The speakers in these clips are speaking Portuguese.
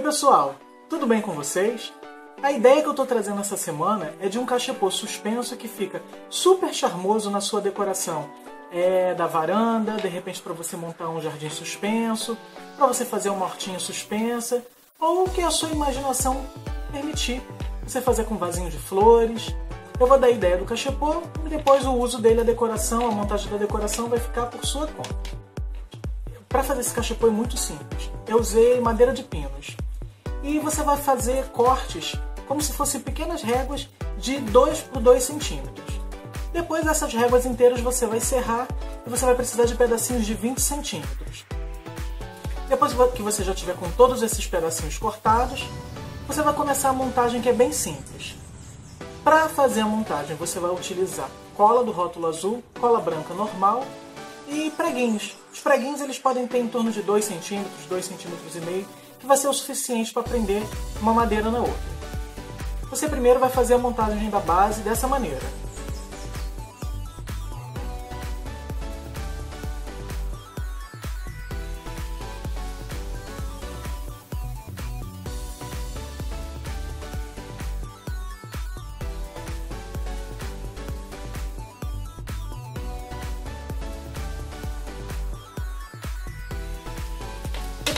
pessoal, tudo bem com vocês? A ideia que eu estou trazendo essa semana é de um cachepô suspenso que fica super charmoso na sua decoração. É da varanda, de repente para você montar um jardim suspenso, para você fazer uma hortinha suspensa, ou o que a sua imaginação permitir. Você fazer com vasinho de flores. Eu vou dar a ideia do cachepô e depois o uso dele, a decoração, a montagem da decoração vai ficar por sua conta. Para fazer esse cachepô é muito simples. Eu usei madeira de pinos. E você vai fazer cortes como se fossem pequenas réguas de 2 por 2 centímetros. Depois dessas réguas inteiras você vai serrar e você vai precisar de pedacinhos de 20 centímetros. Depois que você já tiver com todos esses pedacinhos cortados, você vai começar a montagem que é bem simples. Para fazer a montagem você vai utilizar cola do rótulo azul, cola branca normal e preguinhos. Os preguinhos eles podem ter em torno de 2 centímetros, 2 centímetros e meio, que vai ser o suficiente para prender uma madeira na outra. Você primeiro vai fazer a montagem da base dessa maneira.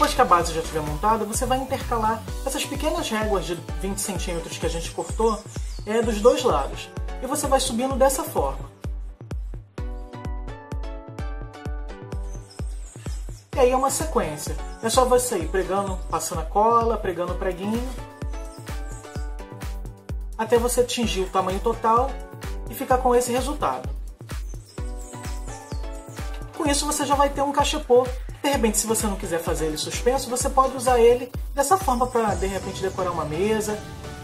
Depois que a base já estiver montada, você vai intercalar essas pequenas réguas de 20 centímetros que a gente cortou é, dos dois lados. E você vai subindo dessa forma. E aí é uma sequência. É só você ir pregando, passando a cola, pregando o preguinho, até você atingir o tamanho total e ficar com esse resultado. Com isso você já vai ter um cachepô de repente, se você não quiser fazer ele suspenso, você pode usar ele dessa forma para, de repente, decorar uma mesa.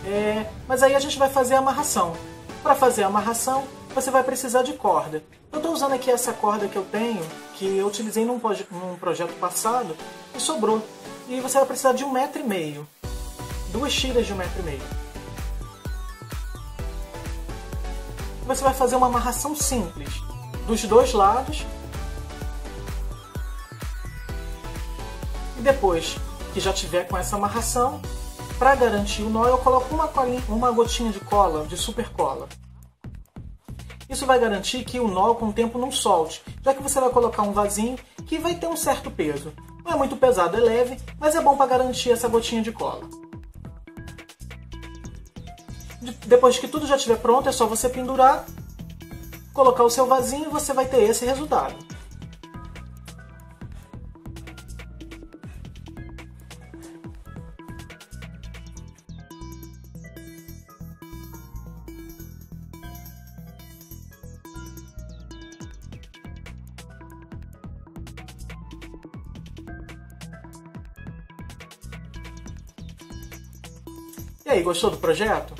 É... Mas aí a gente vai fazer a amarração. Para fazer a amarração, você vai precisar de corda. Eu estou usando aqui essa corda que eu tenho, que eu utilizei num, num projeto passado e sobrou. E você vai precisar de um metro e meio. Duas tiras de um metro e meio. Você vai fazer uma amarração simples dos dois lados E depois que já tiver com essa amarração, para garantir o nó, eu coloco uma, colinha, uma gotinha de cola, de super cola. Isso vai garantir que o nó com o tempo não solte, já que você vai colocar um vasinho que vai ter um certo peso. Não é muito pesado, é leve, mas é bom para garantir essa gotinha de cola. Depois que tudo já estiver pronto, é só você pendurar, colocar o seu vasinho e você vai ter esse resultado. E aí, gostou do projeto?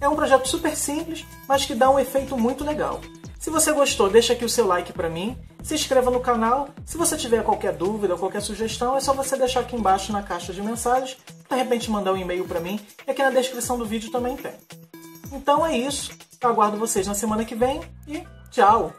É um projeto super simples, mas que dá um efeito muito legal. Se você gostou, deixa aqui o seu like para mim, se inscreva no canal. Se você tiver qualquer dúvida ou qualquer sugestão, é só você deixar aqui embaixo na caixa de mensagens, de repente mandar um e-mail para mim, e aqui na descrição do vídeo também tem. Então é isso, eu aguardo vocês na semana que vem e tchau!